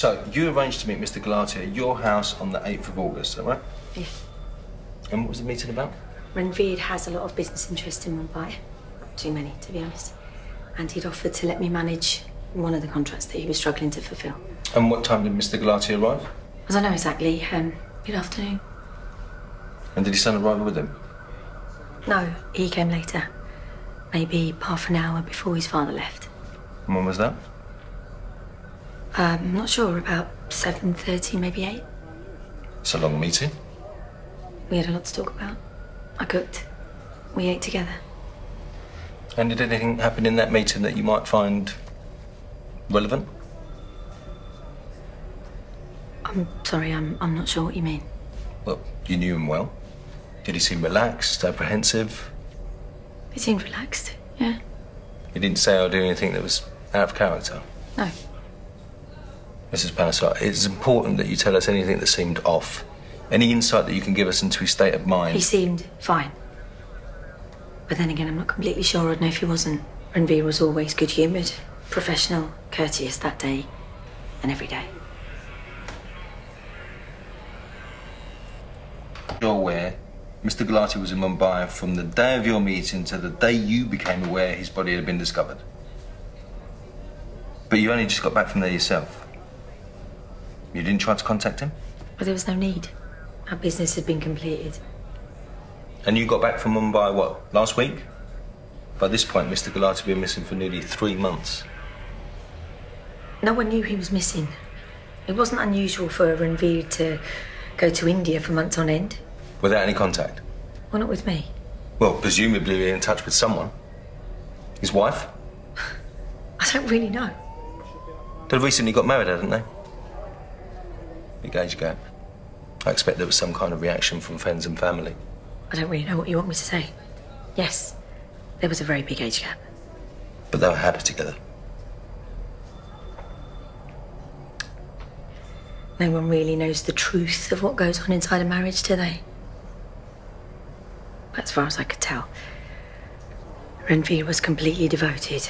So, you arranged to meet Mr. Gulati at your house on the 8th of August, is that right? Yeah. And what was the meeting about? Ranveer has a lot of business interest in Mumbai. Too many, to be honest. And he'd offered to let me manage one of the contracts that he was struggling to fulfill. And what time did Mr. Gulati arrive? I don't know exactly. Um, mid afternoon. And did his son arrive with him? No, he came later. Maybe half an hour before his father left. And when was that? Um, I'm not sure, about 7.30, maybe 8. It's a long meeting. We had a lot to talk about. I cooked. We ate together. And did anything happen in that meeting that you might find relevant? I'm sorry, I'm, I'm not sure what you mean. Well, you knew him well. Did he seem relaxed, apprehensive? He seemed relaxed, yeah? He didn't say or do anything that was out of character. No. Mrs. Panesar, it's important that you tell us anything that seemed off. Any insight that you can give us into his state of mind. He seemed fine. But then again, I'm not completely sure I'd know if he wasn't. Ranveer was always good humoured, professional, courteous that day and every day. You're aware Mr. Gulati was in Mumbai from the day of your meeting to the day you became aware his body had been discovered. But you only just got back from there yourself. You didn't try to contact him? But there was no need. Our business had been completed. And you got back from Mumbai, what, last week? By this point, Mr. Gulati had been missing for nearly three months. No one knew he was missing. It wasn't unusual for a Ranveer to go to India for months on end. Without any contact? Well, not with me. Well, presumably in touch with someone. His wife? I don't really know. They recently got married, hadn't they? Big age gap. I expect there was some kind of reaction from friends and family. I don't really know what you want me to say. Yes, there was a very big age gap. But they were happy together. No one really knows the truth of what goes on inside a marriage, do they? As far as I could tell, Ranveer was completely devoted.